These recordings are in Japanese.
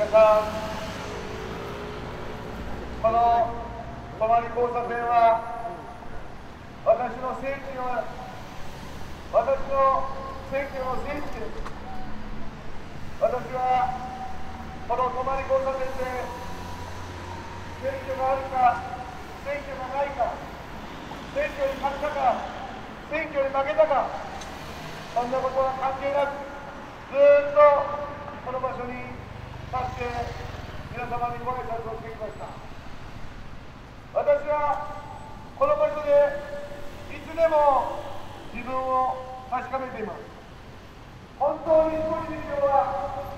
皆さんこの泊交差点は私の聖地は私の選挙の聖地です私はこの泊交差点で選挙があるか選挙がないか選挙に勝ったか選挙に負けたかそんなことは関係なくずっとこの場所に立って皆様にご挨拶をしてきました。私はこの場所でいつでも自分を確かめています。本当に少し以上は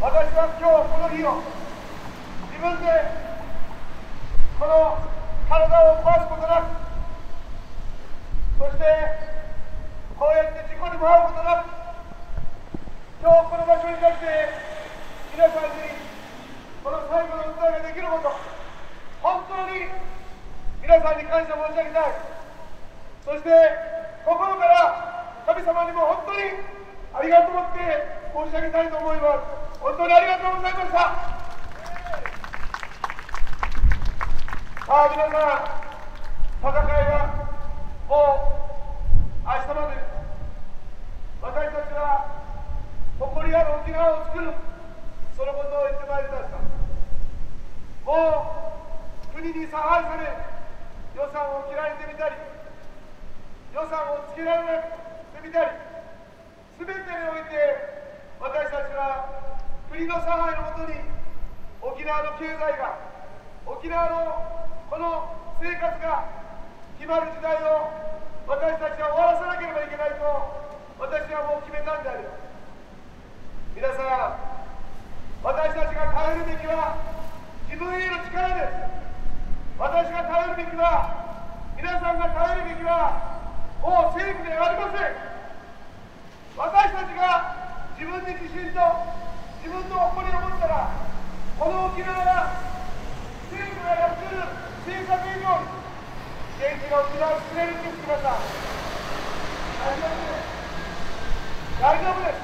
私は今日この日を自分でこの体を壊すことなくそしてこうやって事故にも遭うことなく今日この場所に立って皆さんにこの最後の訴えができること本当に皆さんに感謝申し上げたい。そして心から神様にも本当にありがとうって申し上げたいと思います。本当にありがとうございました。さあ皆さん戦いはもう明日まで私たちは誇りある沖縄を作るそのことを言ってまいりましたもう国に差配され予算を切られてみたり予算をつけられてみたり全てにおいて私たちは国の差配のもとに沖縄の経済が沖縄のこの生活が決まる時代を私たちは終わらせなければいけないと私はもう決めたんであります皆さん私たちが頼るべきは自分への力です私が頼るべきは皆さんが頼るべきはもう政府ではありません私たちが自分に自信と自分の誇りを持ったらこの沖縄は政府がやってる政策以上に元気な沖縄を作れるんです皆さん大丈夫です大丈夫です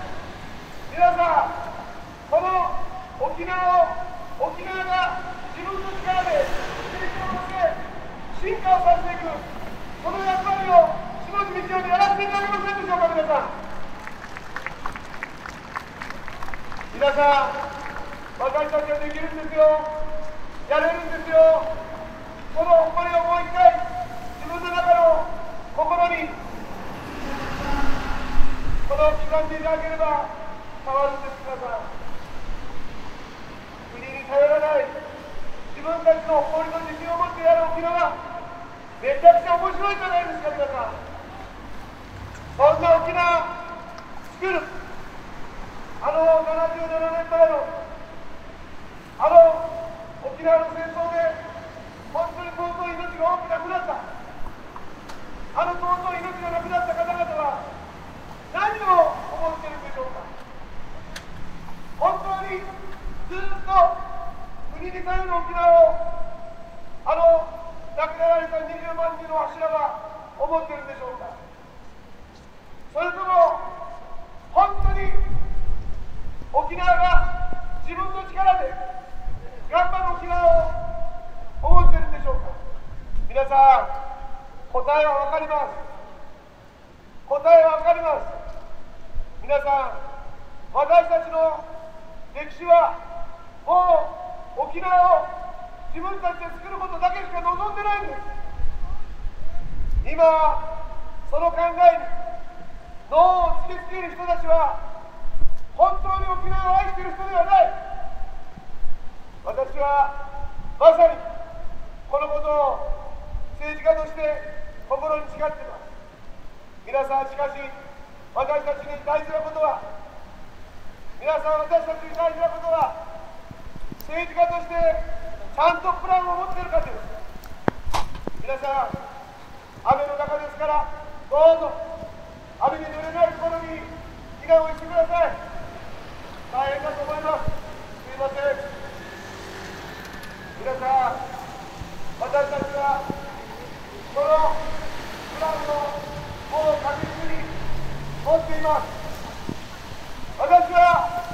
皆さんこの沖縄を沖縄が自分の力で成長して進化をさせていくこの役割を下地道夫にやらせていただけませんでしょうか皆さん。皆さん私たちはできるんですよ。やれるんですよ。この誇りをもう一回自分の中の心にこの刻んでいただければ変わるんです皆さん。国に頼らない自分たちの誇りと自信を持ってやる沖縄めちゃくちゃ面白いじゃないですか皆さん。そんな沖縄作る。あの77年前のあの沖縄の戦争で本当に尊い命が多くなくなった。あの尊い命がなくなった方々は何を思っているでしょうか。本当にずっと国に頼る沖縄をあの亡くなられた20万人の柱が思ってるんでしょうか。それとも本当に沖縄が自分の力で頑張る沖縄を思ってるんでしょうか？皆さん答えは分かります。答えは分かります。皆さん私たちの歴史はもう沖縄を自分たちで作ることだけしか望んでないんです。今その考えに脳を突きつける人たちは本当に沖縄を愛している人ではない。私はまさにこのことを政治家として心に誓っています。皆さんしかし私たちに大事なことは皆さん私たちに大事なことは政治家としてちゃんとプランを持っているかです。皆さん雨の中ですからどうぞ雨に濡れないところに避難をしてください。大変だと思います。す。いません皆さん私たちはこのプランをもう確実に持っています。私は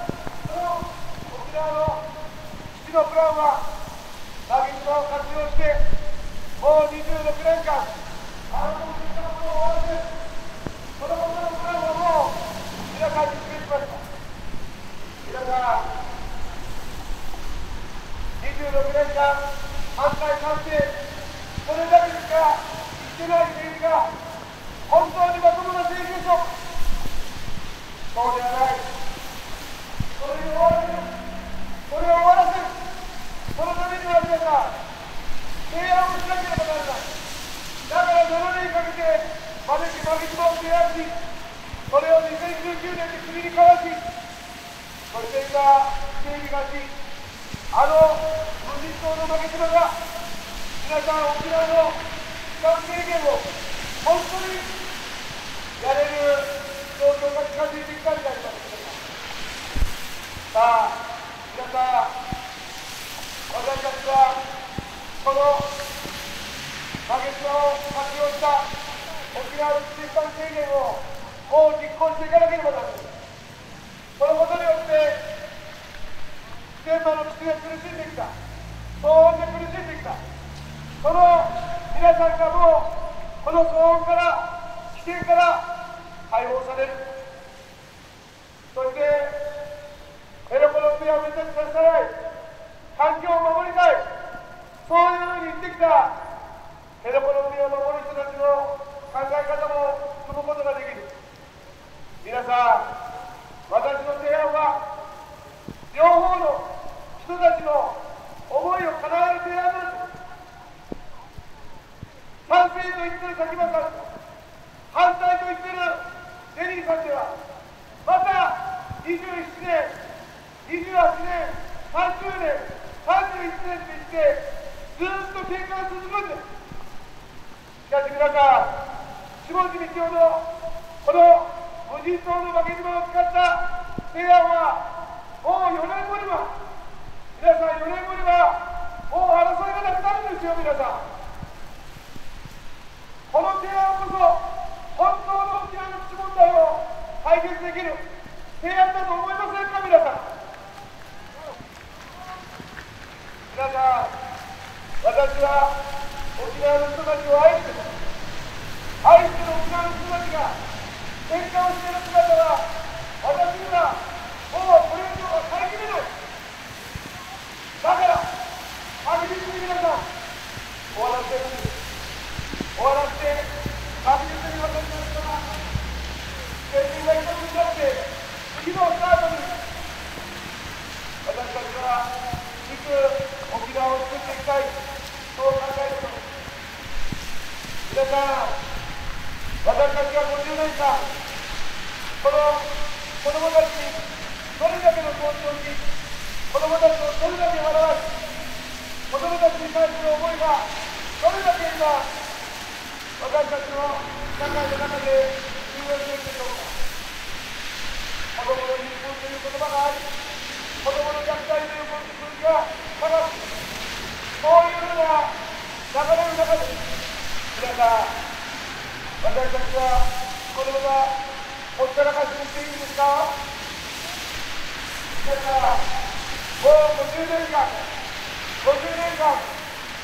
この沖縄の基地のプランはラビットを活用してもう26年間あの時間を終わってこのことのプランをもう皆さんに示しました26年間反対賛成それだけしか言ってない政治が本当にまともな政治でしょうそうではないそれを終わらせるそれを終わらせるそのためには皆さん提案をしなければならないだから7年かけて招き負け島を提案しそれを2019年で国に交わしそして今、警備がし、あの無人島の負け島が、皆さん、沖縄の負担軽減を本当にやれる状況が近づいてきたんじゃありませんか。さあ、皆さん、私たちは、この負け島を活用した沖縄の負担軽減をもう実行していかなければならない。このことによって現場の基地が苦しんできた。騒音で苦しんできた。その皆さんがもうこの騒音から危険から解放される。そしてヘロコロンビアをめちゃくちゃさない。環境を守りたい。そういうふうに言ってきた。ヘロコロンビアを守る人たちの考え方も組むことができる。皆さん私の提案は両方の人たちの思いを叶える提案なんです賛成と言ってる佐喜真さん反対と言ってるデニーさんではまた27年28年30年31年といってずっと喧嘩が続くんですしかし皆さん下地道夫のこの無人島の負け島を使った提案はもう4年後には皆さん4年後にはもう争いがなくなるんですよ皆さん。この提案こそ本当の沖縄の基地問題を解決できる。提案だと思いません。か皆さん。皆さん私は沖縄の人たちを愛してます愛してる沖縄の人たちが喧嘩をしている姿は私にはもうこれ以上は耐えきれ10年間この子供たちにどれだけの投資をし子供たちをどれだけ笑わし子供たちに対する思いがどれだけ今私たちの社会の中で通用しているでしょうか子供の貧困という言葉があり子供の虐待という数字が高くそういうような流れの中で皆さん私たちは子供がほったらかしにしていいんですか皆さんもう50年間50年間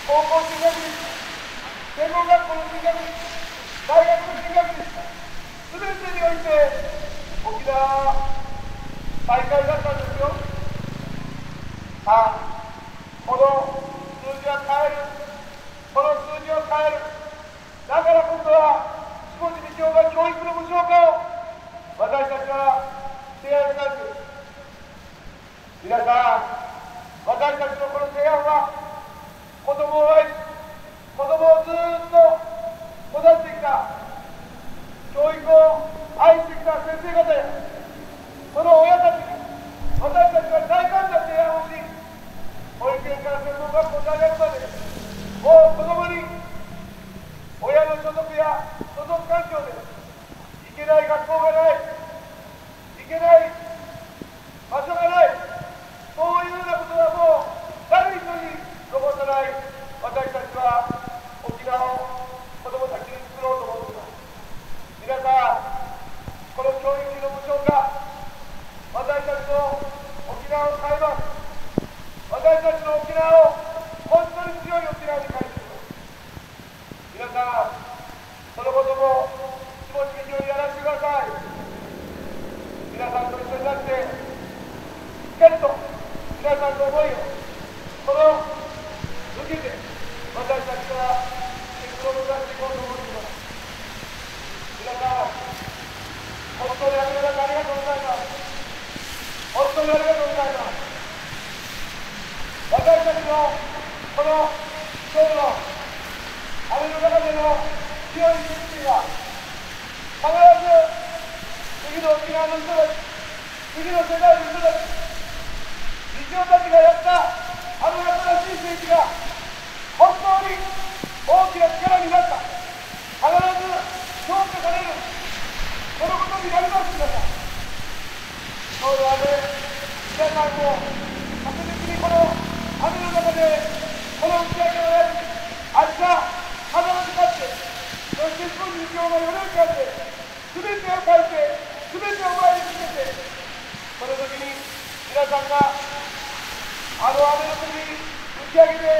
高校進学率専門学校の進学率大学の進学率全てにおいて沖縄は最下位だったんですよ。さあこの数字は変える。この数字を変える。だから今度は下地道夫が教育の無償化を私たちは提案したんです。皆さん私たちのこの提案は子供を愛し子供をずっと育ててきた教育を愛してきた先生方や。その親たちに私たちは大胆な提案をし保育園から専門学校大学までもう子供に親の所属や所属環境で行けない学校がない行けない場所がないそういうようなことはもう誰一人残さない私たちは沖縄を子供たちに作ろうと思っています皆さんこの教育の無償化沖縄の裁判ます私たちの沖縄を本当に強い沖縄に変えていきます皆さんそのことも気持ち的にやらせてください皆さんと一緒になってしっかりと皆さんの思いをこの受けて私たちは結論を出していこうと思っています皆さん本当にありがとうありがとうございます本当にありがとうございます私たちのこの今日の雨の中での強い決意は必ず次の沖縄の人たち次の世代の人たちたちがやったあの新しい政治が本当に大きな力になった。必ず評価されるそのことになります皆さんそうではね皆さんも確実にこの雨の中でこの打ち上げをやる明日必ず勝ってそして少し今日の4年間で全てを変えて全てを前に向けてその時に皆さんがあの雨の時に打ち上げで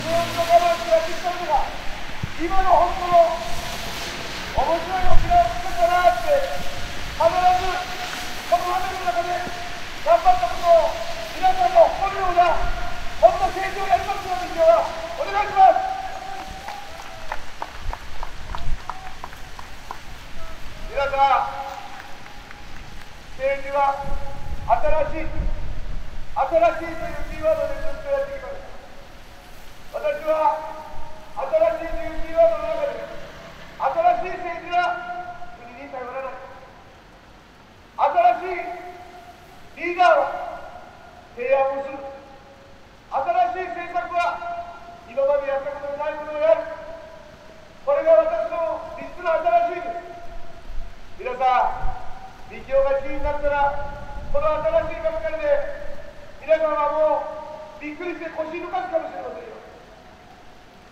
ずっと我慢してやってきたのが今の本当の面白い沖縄を作ったなって必ずこの雨の中で頑張ったことを皆さんが誇るような本当成長をやりますように今日はお願いします皆さん政治は新しい新しいというキーワードでずっとやってきました私は新しいというキーワードの中で新しい政治は国に頼らない新しいリーダーは提案をする新しい政策は今までやったことのないことをやるこれが私の3つの新しいです皆さん力夫が知事になったらこの新しいばかりで皆さんはもびっくりして腰抜かすかもしれませんよ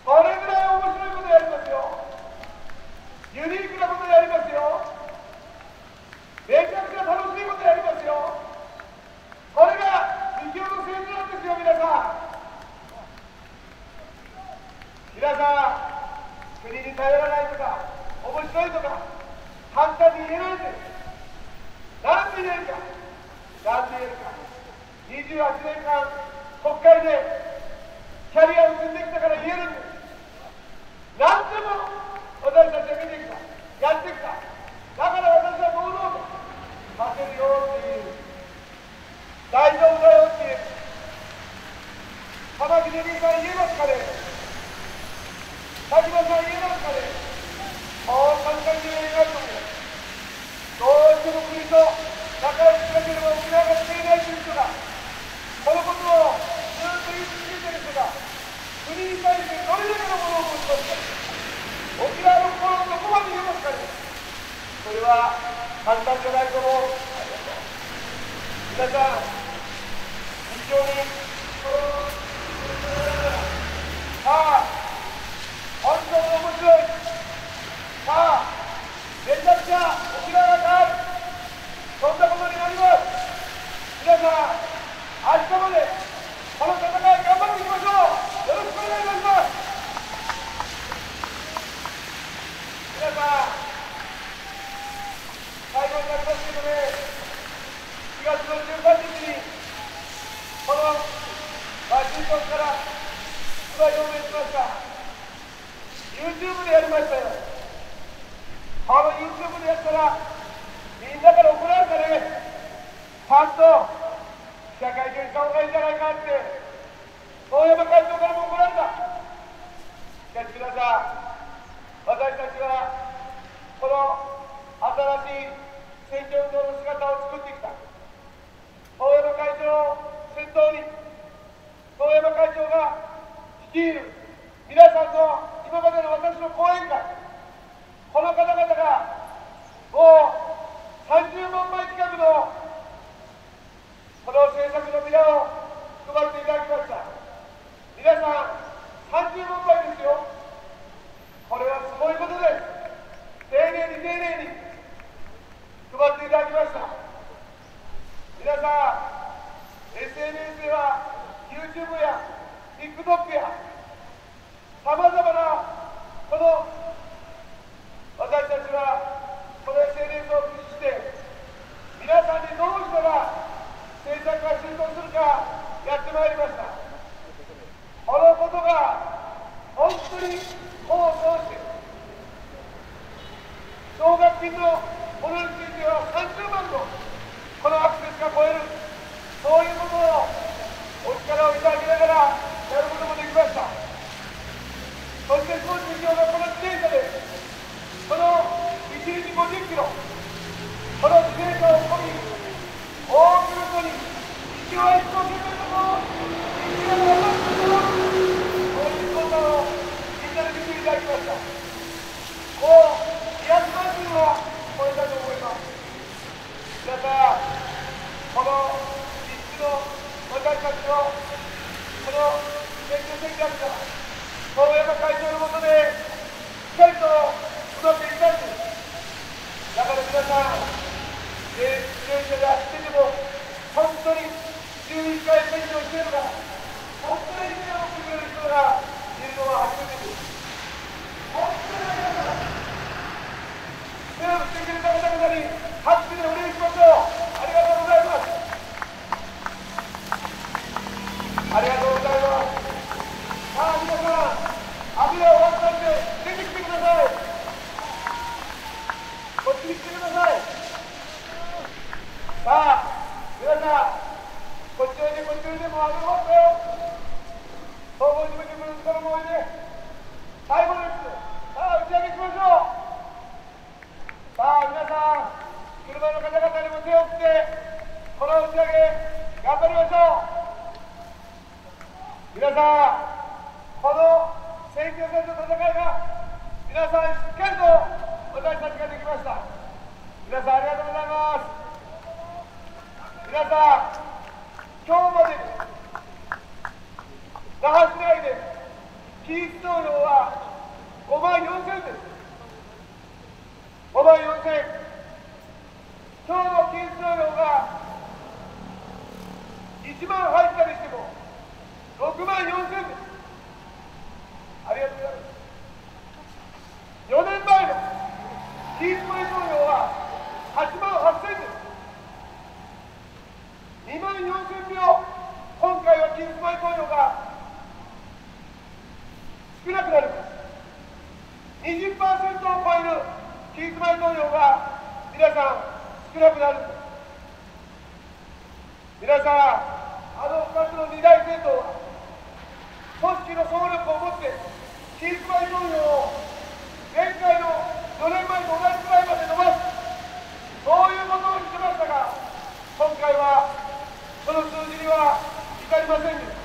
それぐらい面白いことやりますよユニークなことやりますよめちゃくちゃ楽しいことやりますよこれが力夫の政治なんですよ皆さん皆さん国に頼らないとか面白いとか簡単に言えないんですなんで言えるかなんで言えるか28年間国会でキャリアを積んできたから言えるんです何でも私たちは見てきたやってきただから私は堂々と負けるよっていう大丈夫だよっていう玉城デビーさん言えますかね田島さん言えますかねもう簡単に言えないと思うは簡単じゃないと思う皆さん非常にさあ本当に面白いさあめちゃくちゃ沖縄が変わるそんなことになります皆さん明日までこの戦い頑張っていきましょうよろしくお願いします皆さん最後になりますけどね4月の13日にこのワシントンから出馬表明しました YouTube でやりました。よこの YouTube でやった。らみんなから怒られたねちゃんと記者会見した方がいいんじゃないかって大山会長からも怒られたしかし皆さん私たちはこの新しい選挙運動の姿を作ってきた。大山会長を先頭に青山会長が率いる皆さんの今までの私の講演会この方々がもう30万枚近くのこの政策のビラを配っていただきました皆さん30万枚ですよこれはすごいことです丁寧に丁寧に配っていただきました皆さん SNS では YouTube や TikTok やさまざまなこの私たちはこの SNS を駆使して皆さんにどうしたら政策が浸透するかやってまいりましたこのことが本当に功を奏して奨学金のものについては30万のこのアクセスが超えるそういうことをお力をいただきながらやることもできました。そして高知市長がこの自転車でこの1日50キロこの自転車をこぎ多くの人に一は一生懸命のも一が頑張ってもそういうことをみんなで見ていただきました。もうは超えたと思います皆さんこの3つの私たちのこの選挙戦略が遠山会長のもとでしっかりとうまくいきたいですだから皆さん自転車で走ってても本当に11回選挙をしているから本当に手を振れる人がいるのは初めてです本当にありがとう手を振ってくれた方々に拍手でお礼しましょうありがとうございます。ありがとうございます。さあ皆さん雨が終わったんで出てきてください。こっちに来てください。さあ皆さんこっちおい。でこっちおい。でもう雨終わったよ総合事務局の力もおい。で最後ですさあ打ち上げしましょうさあ皆さん車の方々にも手を振ってこの打ち上げ頑張りましょう皆さんこの選挙戦の戦いが皆さんしっかりと私たちができました皆さんありがとうございます皆さん今日までに那覇市内で期日投票は5万4000です5万4000今日の期日投票が1万入ったりしても6万4000ですありがとうございます4年前の期日前投票は8万8000です2万4000票今回は期日前投票が少なくなります20%を超える期日前投票が皆さん少なくなる皆さんあの2つの二大政党は組織の総力を持って期日前投票を前回の4年前と同じくらいまで伸ばすそういうことを言ってましたが今回はその数字には至りませんでした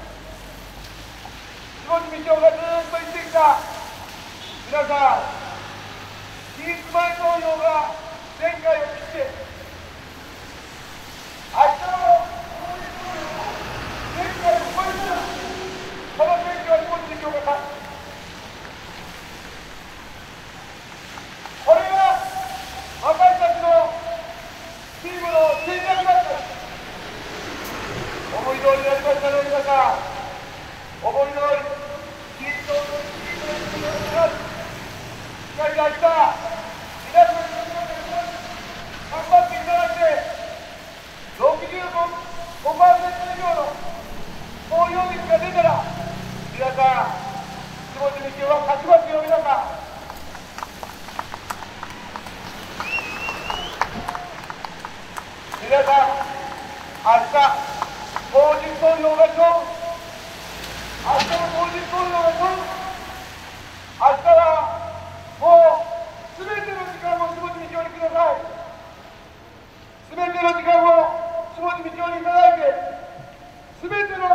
下地道夫がずっと言ってきた皆さん期日前投票が Dengayı bitti. 50本の上と、明日も50本の上と、明日はもう全ての時間を下地道にください。全ての時間を下地道にいただいて、全ての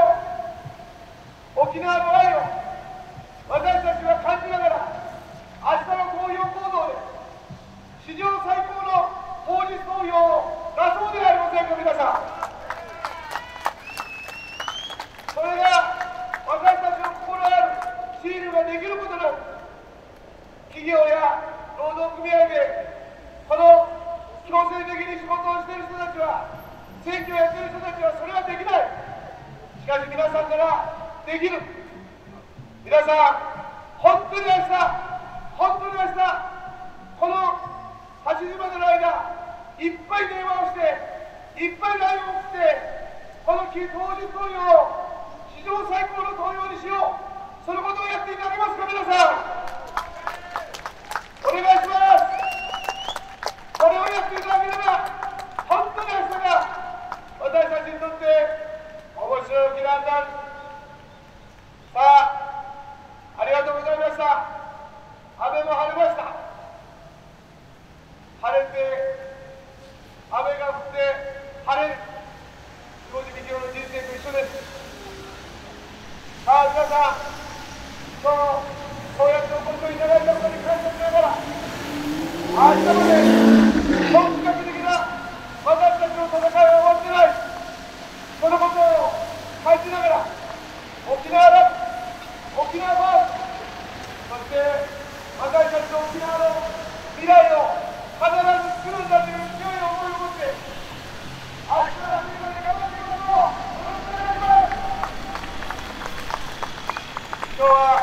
沖縄の愛を私たちは感じながら、明日の公表行動で、史上最高の法律投票を出そうではありませんか、皆さん。それが私たちの心あるシールができることなく、企業や労働組合で、この強制的に仕事をしている人たちは、選挙をやっている人たちはそれはできない。しかし皆さんならできる。皆さん、本当に明日、本当に明日、この8時までの間、いっぱい電話をして、いっぱい LINE を送って、この当日投票を史上最高の投票にしよう、そのことをやっていただけますか、皆さん。お願いします。これをやっていただければ、本当に明日が私たちにとって面白い日なんだ。さあ、ありがとうございました。雨も晴れました。晴れて雨が降って晴れる下地道の人生と一緒です皆さん今日そうやってお越しいただいたことに感謝しながら明日まで本格的な私たちの戦いは終わってないそのことを感じながら沖縄の沖縄バーそして私たちの沖縄の未来を必ず作るんだという強い思いを持って明日からみんなで頑張っていきましょうよろしくお願いします今